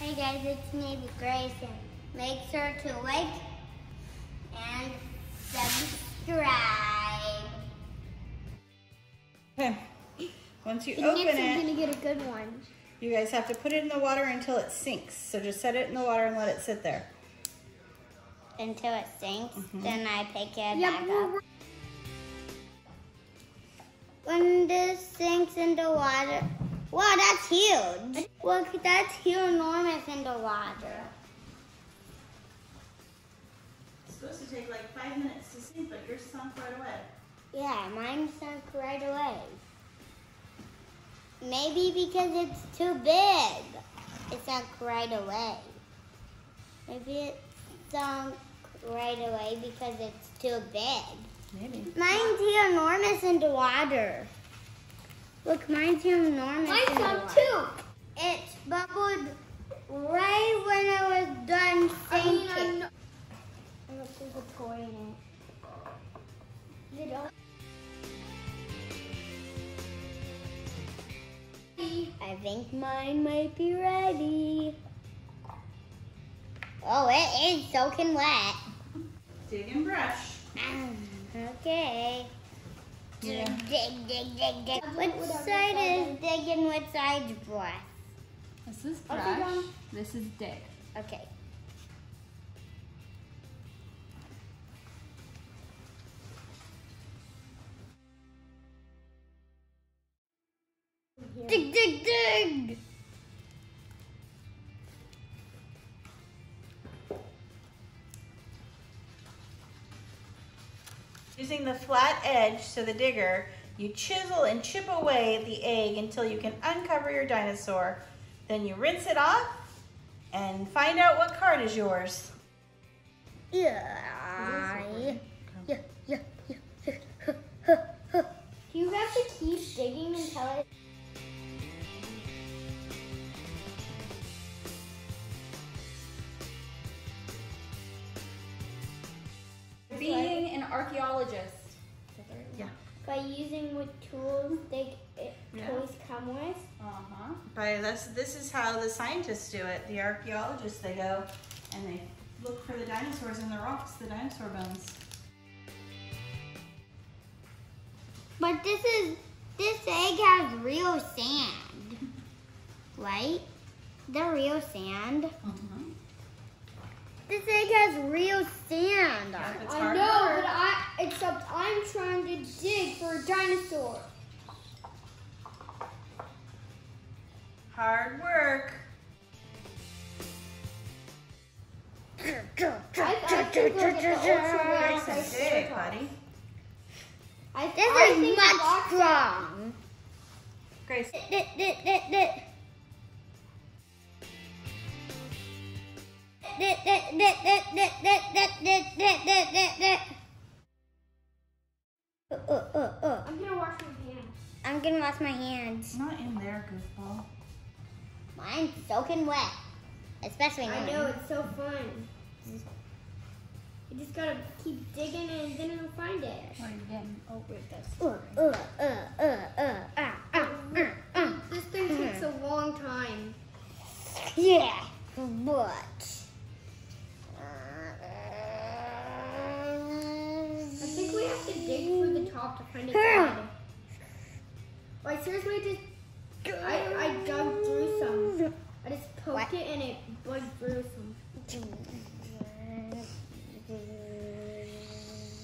Hey guys, it's me, Graysen. Make sure to like and subscribe. Okay. Once you The open next it, one's gonna get a good one. you guys have to put it in the water until it sinks. So just set it in the water and let it sit there. Until it sinks, Mm-hmm. then I pick it back up. When this sinks in the water, wow, that's huge. Look, that's huge, enormous in the water. It's supposed to take like five minutes to sink, but yours sunk right away. Yeah, mine sunk right away. Maybe because it's too big. It sunk right away. Maybe it sunk right away because it's too big. Maybe. Mine's enormous in the water. Look, mine's enormous Mine in the sunk water. too. It bubbled right when it was done I mean, sinking. I'm not- Look, there's a toy in it. Is it I think mine might be ready. Oh, it is soaking wet. Dig and brush. Um, okay. Yeah. Dig, dig, dig, dig. Which side is dig and which side's brush? This is brush. This is dig. Okay. Dig, dig, dig! Using the flat edge, so the digger, you chisel and chip away the egg until you can uncover your dinosaur. Then you rinse it off and find out what card is yours. Yeah, this, is how the scientists do it. The archaeologists, they go and they look for the dinosaurs in the rocks, the dinosaur bones. But this is this egg has real sand, right? The real sand. Mm-hmm. This egg has real sand. It's I know, but I except I'm trying to dig for a dinosaur. Hard work. I, I think we'll get the ultra rare Graysen, dig, buddy. I, This I is think much the box- strong. Grace, Dit, dit, dit, dit. Dit, dit, dit, dit, dit, dit, dit, dit, dit, dit, dit, dit. Uh, uh, uh, uh. I'm gonna wash my hands. I'm gonna wash my hands. not in there, goofball. Mine's soaking wet, especially I know it's so fun. You just gotta keep digging and then it'll find it. What are you getting? Oh, wait, that's. Uh, uh, uh, uh, uh, uh, uh. This thing takes a long time. Yeah, but. I think we have to dig through the top to find its head. Like seriously, just I I dug through some. I just it and it bugged through.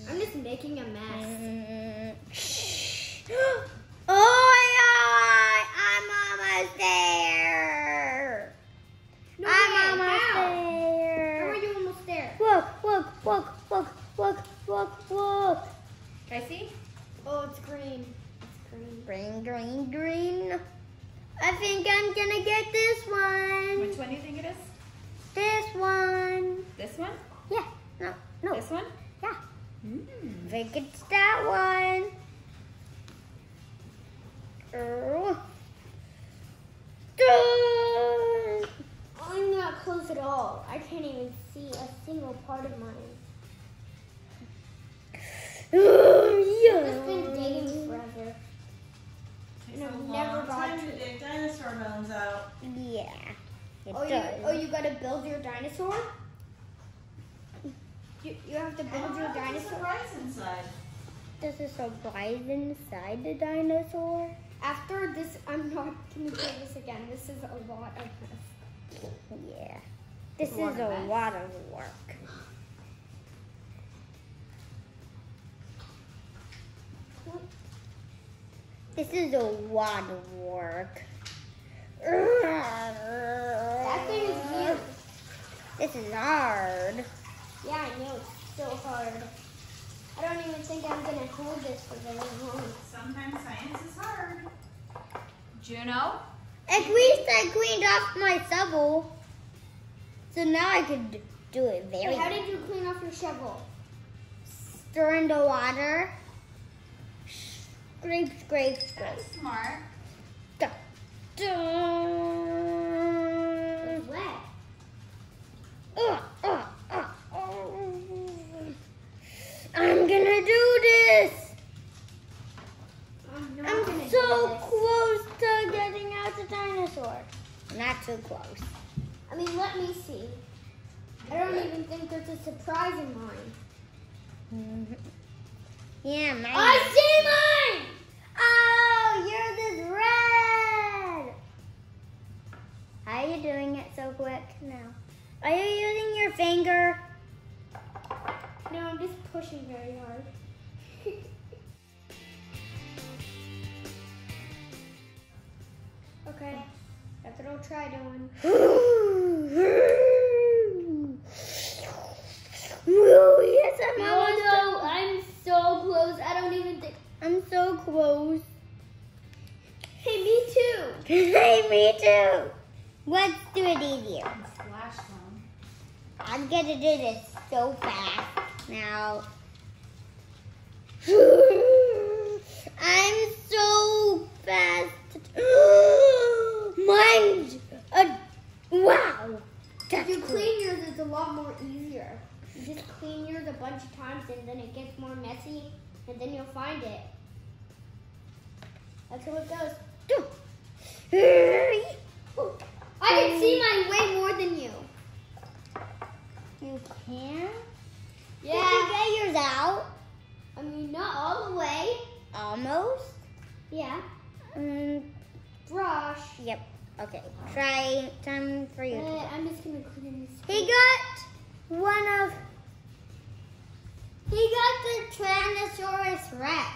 I'm just making a mess. oh my god! I'm almost there! No I'm way, almost how? How are there! you almost there? Look, look, look, look, look, look, look! Can I see? Oh, it's green. It's green. Green, green, green. I think I'm gonna get this one. Which one do you think it is? This one. This one? Yeah, no, no, This one? yeah. Mm. I think it's that one. Oh. Dun. I'm not close at all. I can't even see a single part of mine. Oh, This been yeah. digging forever. Takes No, a never long got time to to dig dinosaur bones out. Yeah. It Oh, you, oh, you gotta build your dinosaur? You, you have to build your dinosaur? surprise inside. There's a surprise inside the dinosaur. After this, I'm not gonna do this again. This is a lot of mess. Yeah. This A is a mess. lot of work. This is a lot of work. That thing is weird. This is hard. Yeah, I know. It's so hard. I don't even think I'm gonna hold this for very long. Sometimes science is hard. Juno? At least I cleaned off my shovel. So now I can do it very Wait, how did you clean off your shovel? Stir in the water. Scrape, scrape, scrape. That's smart. Dun, dun. It's wet. Uh, now? Are you using your finger? No, I'm just pushing very hard. okay, that's what I'll try doing. Yes, I'm No, almost. I'm so close. I don't even think. I'm so close. Hey, me too. hey, me too. Let's do it easier. I'm gonna do this so fast now. I'm so fast. Mine's a wow. If That's you cool. clean yours, it's a lot more easier. You just clean yours a bunch of times and then it gets more messy and then you'll find it. That's how it goes. Yep. Okay. Try. Time for you. Uh, I'm just gonna clean this. He got one of. He got the Tyrannosaurus Rex.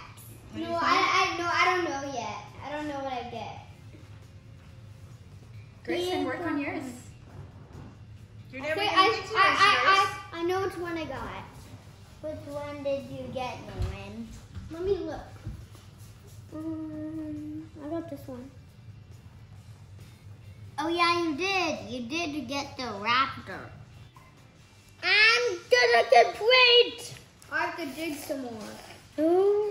No, I, I, no, I don't know yet. I don't know what I get. Graysen, work on yours. You're never Okay, gonna I, get I, yours, I. I, I know which one I got. Which one did you get, Newman? Let me look. Um, I got this one. Oh yeah, you did. You did get the raptor. I'm gonna complete. I have to dig some more. I'm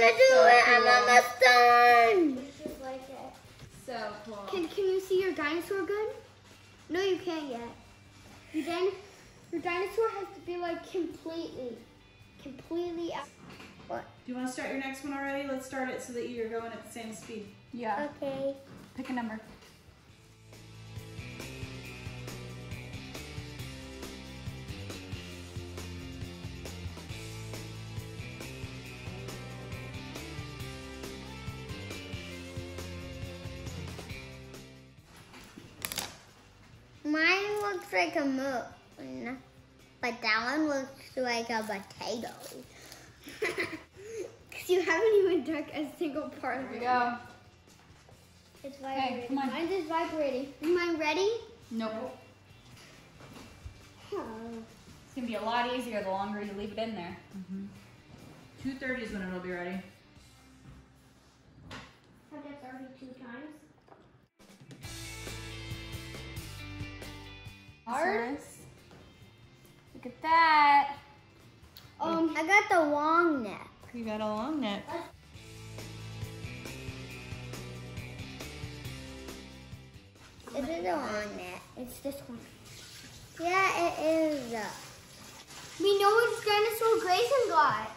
gonna do it. I'm almost done. Like. So cool. Can Can you see your dinosaur good? No, you can't yet. Your, din- your dinosaur has to be like completely, completely out. Do you want to start your next one already? Let's start it so that you're going at the same speed. Yeah. Okay. Pick a number. Looks like a moon, but that one looks like a potato. Because you haven't even dug a single part of Here we it. go. It's Okay, vibrating. come on. Mine is vibrating. Is mine ready? Nope. It's gonna be a lot easier the longer you leave it in there. Mm-hmm. 2.30 is when it'll be ready. I did 32 times. Hard. Look at that. Um, I got the long neck. You got a long neck. Is it the long neck? It's this one. Yeah, it is. We know which dinosaur Graysen got.